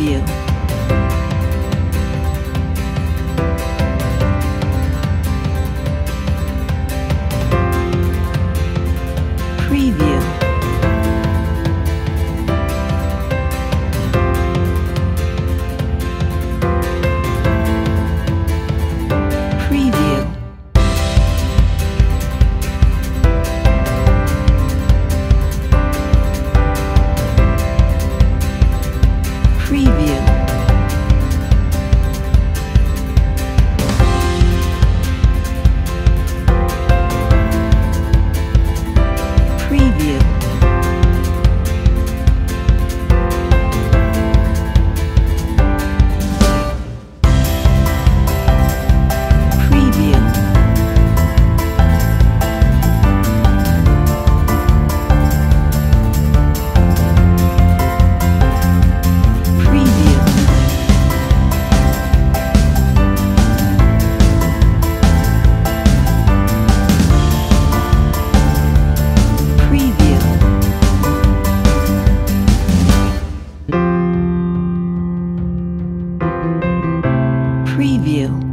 Preview. you.